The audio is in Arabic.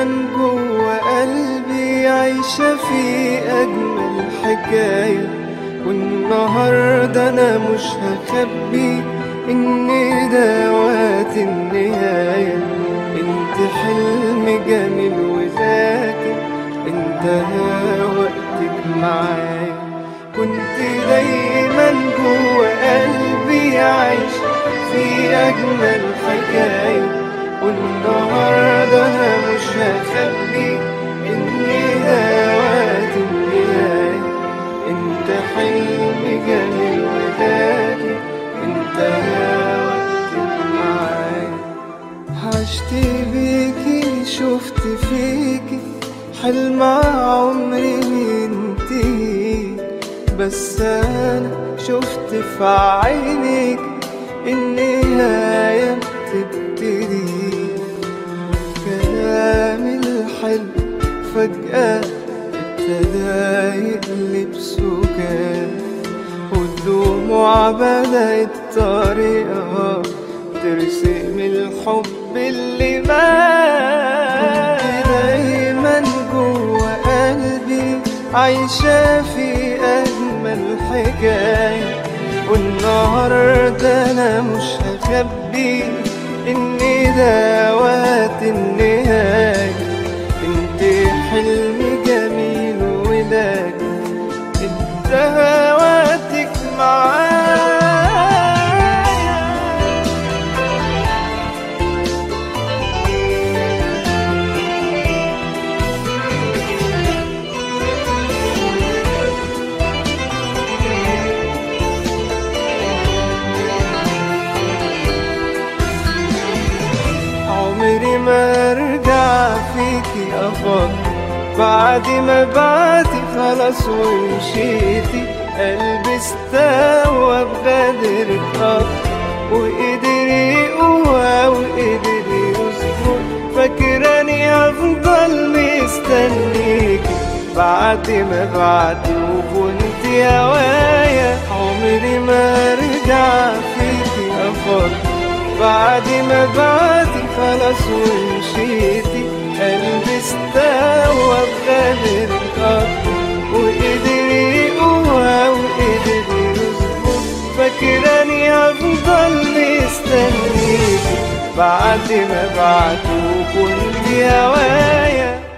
دايما جوه قلبي عايشة في أجمل حكاية والنهاردة أنا مش هخبي إن ده وقت النهاية. انت حلم جميل وذاكر انتهى وقتك معايا. كنت دايما جوه قلبي عايش في أجمل حكاية. والنهاردة أنا مش هخبي إن ده وقت النهاية أنت حلم جميل وذاكر انتهى وقتك معايا عشت بيكي شفت فيكي. حلم عمري منتهي بس أنا شفت في عينيك النهاية بتبتدي كلام الحلم فجأة ابتدى يقلب سكات والدموع بدأت طريقة ترسم الحب اللي مات. دايما جوه قلبي عايشة في أجمل حكاية. والنهاردة أنا مش هخبي إن ده وقت النهاية حلم جميل ولكن انتهى وقتك معايا. عمري ما ارجع فيكي أفكر بعد ما بعتي خلاص ومشيتي قلبي استوى بغدر أكتر وقدر يقوى وقدر يصبر. فاكراني هفضل مستنيكي بعد ما بعتي وكنت هوايا. عمري ما ارجع فيكي أفكر بعد ما بعدي خلاص ومشيتي قلبي استوى بغدر أكتر وقدر يقوى وقدر يصبر فاكراني هفضل مستنيكي بعد ما بعد وكنت هوايا.